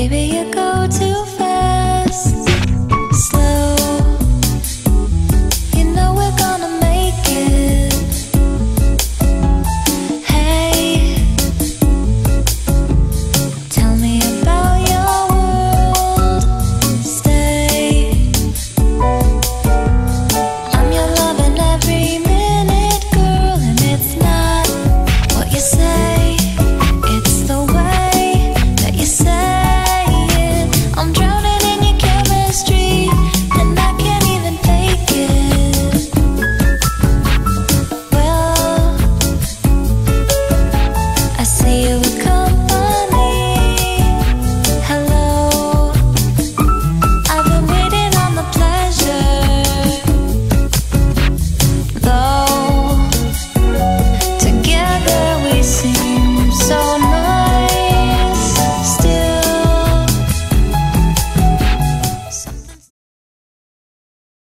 Baby, you go too far.